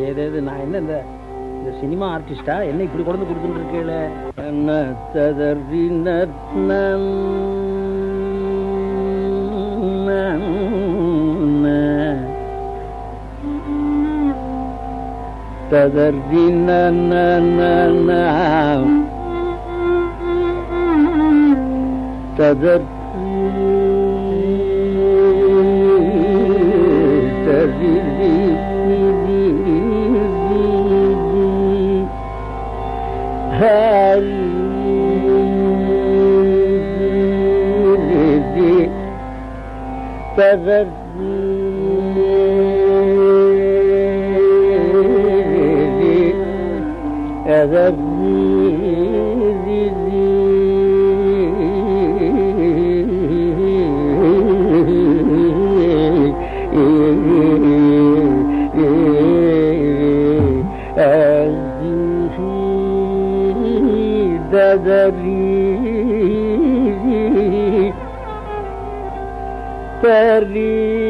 ஏதேது நான் என்ன இந்த இந்த சினிமா ஆர்டிஸ்டா என்ன இப்படி கொண்டு கொடுத்துட்டு இருக்கேளே என்ன فذكر فذكر فذكر Paris, Paris.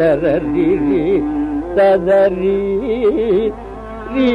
తరరి తదరి రీ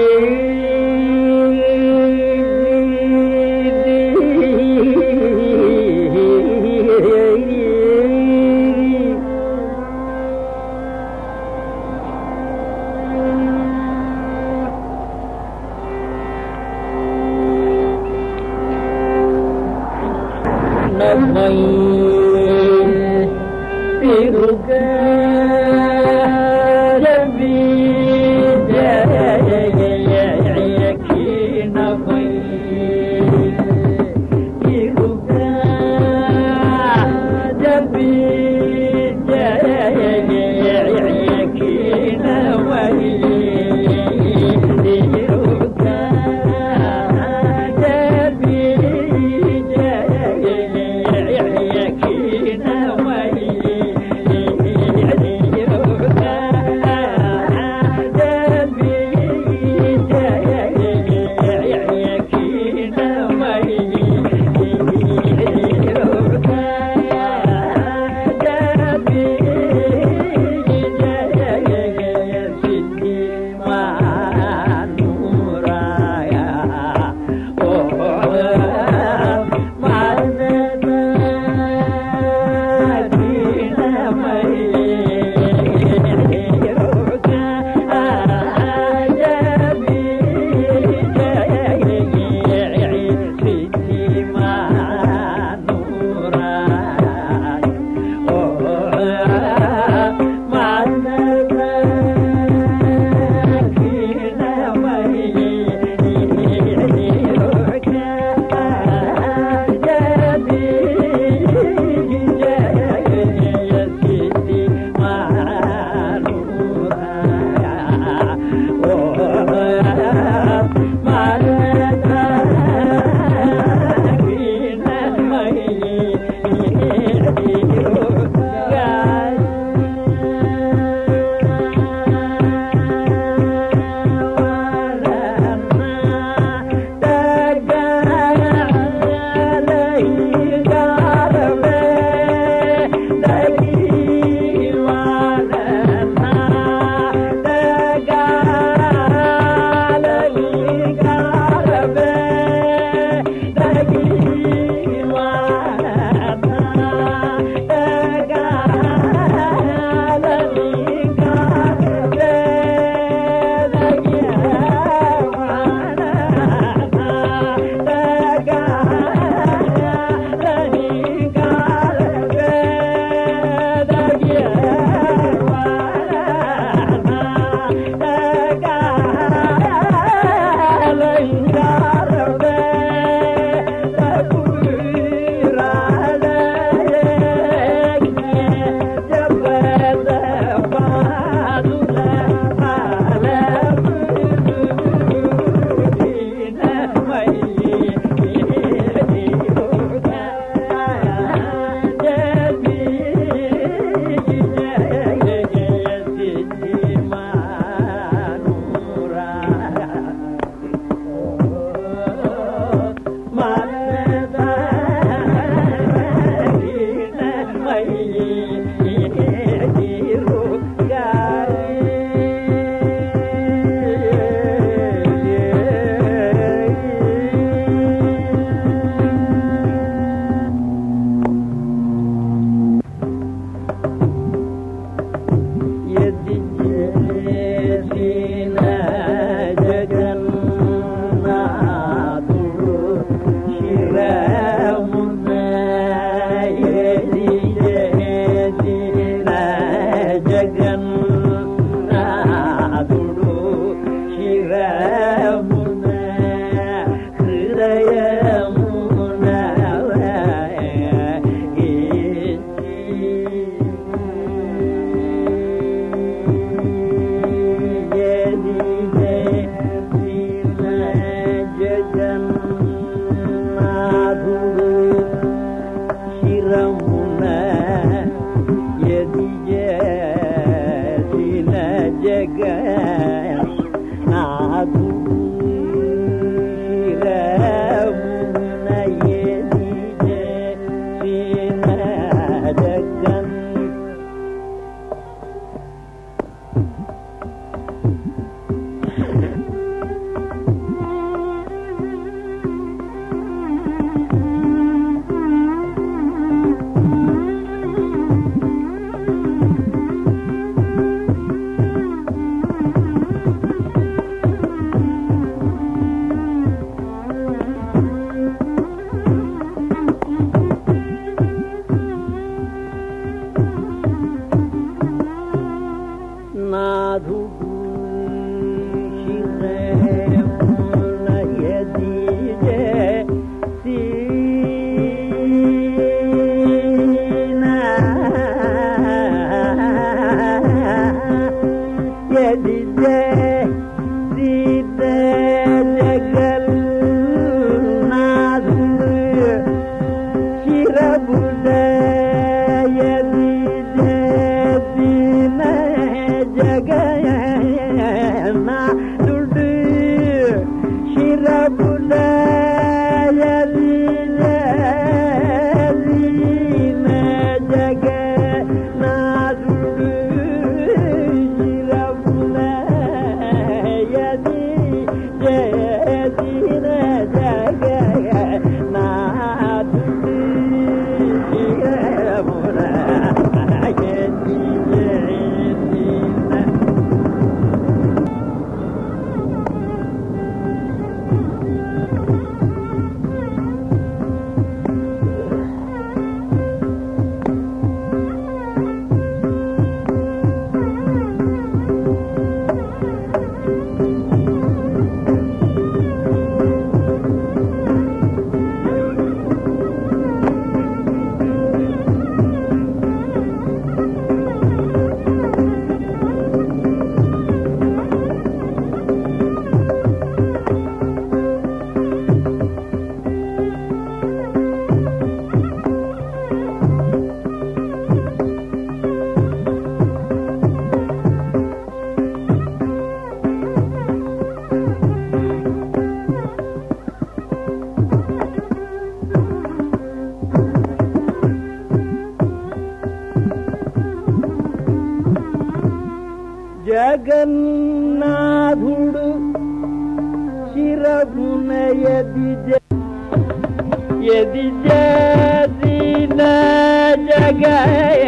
गए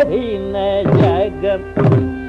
हरिण जग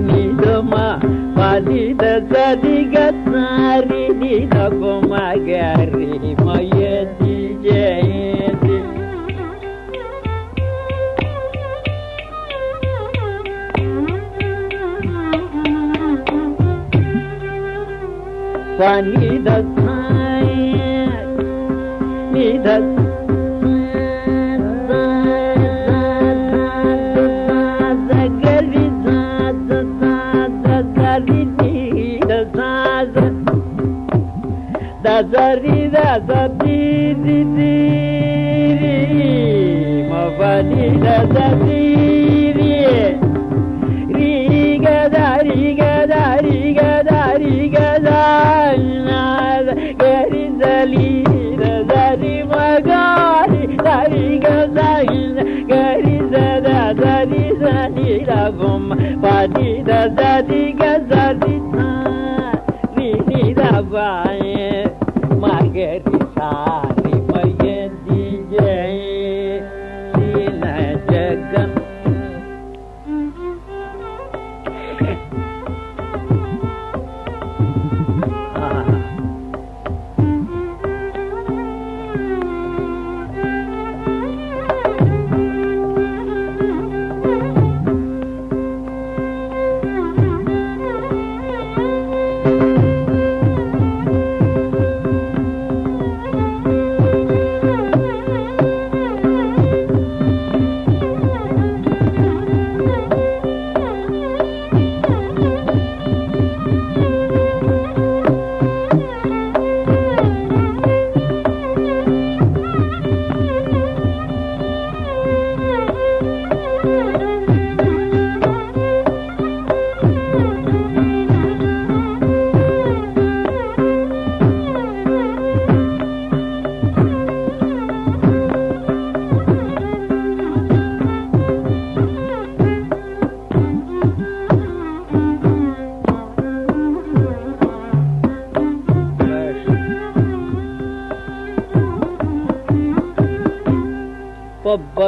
निदोमा पालिद सरी गत नारी दिनको मागारी मै Midas, Midas. zari da za di di di ma fa ni da za di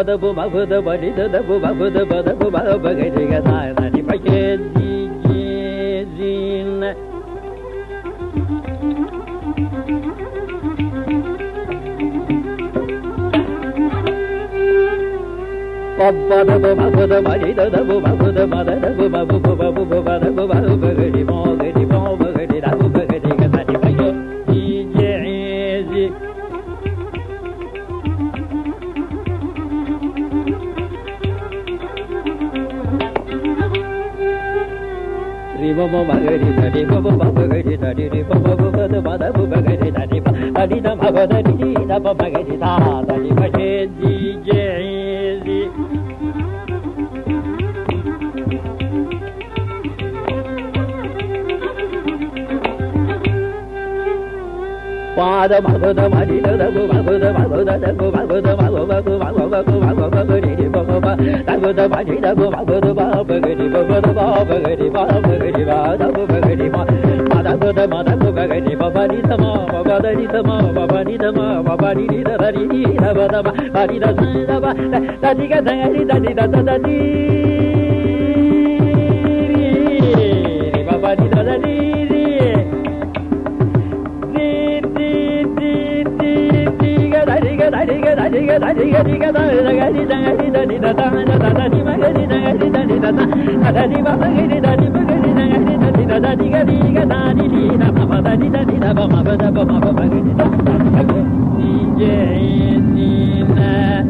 da bu ma bu da ba ni da da bu ma bu da ba da bu ma da ba ga ni ga da na ni ba ke di ke di na Ba da ba ma bu da ba ni da da bu ma bu da ba da da bu ma bu bu ba bu bu ba da bu ma bu ga ni mo ga ni mo ga ni da bu ga ni bo bo ba ga ri da ri bo bo ba ba ga ri da ri ri bo bo bo ba da ba da bu ba ga ri da ri ba da ri da ma ba da ri ri da ba ba ga ri da da ri ba she di je ri పాద మధుద మధుద మధుద మధుద మధుద మధుద మధుద మధుద మధుద మధుద మధుద మధుద ba da ba da ba ji da ba ba da ba ba ga di ba ba da ba ba ga di ba ba ga di ba da ba ba ga di ba ma da ba da ma da ba ba ga di ba ba di sa ma ba ba da di sa ma ba ba di da ma ba ba di di da da di da ba da ba ba di da sa da ba da di ga da ga di da di da da da di 个大地个地个大，那个地大个地大地大大，那大大地嘛个地大个地大地大大，那大地嘛个地大地嘛个地大个地大地大大地个地个大地地大，爸爸大地大地大爸爸爸爸爸爸爸爸地大，地界地呢？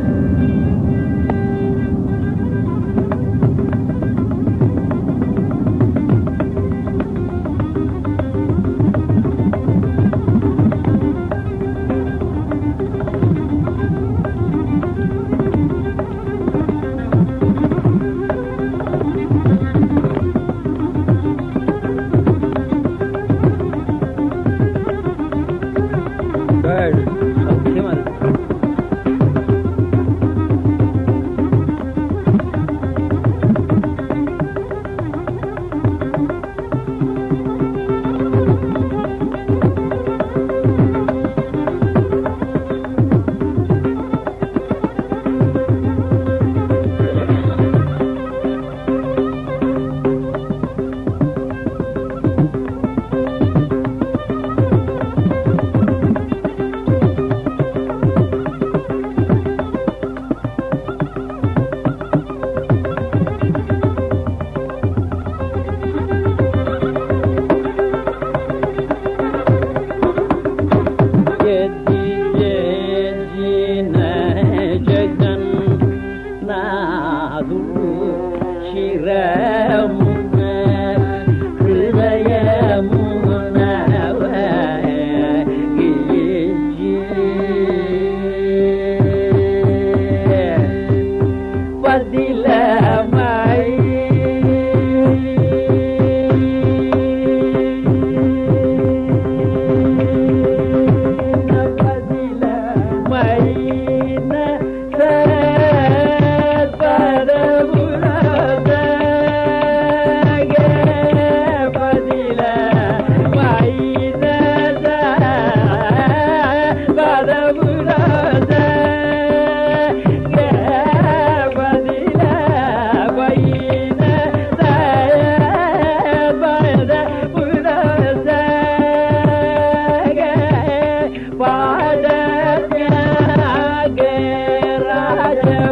Yeah.